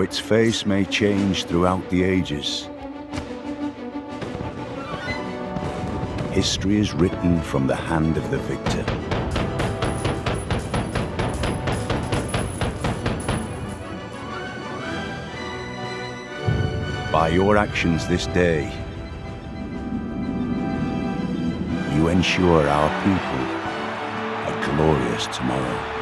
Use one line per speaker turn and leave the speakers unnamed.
though its face may change throughout the ages. History is written from the hand of the victor. By your actions this day, you ensure our people a glorious tomorrow.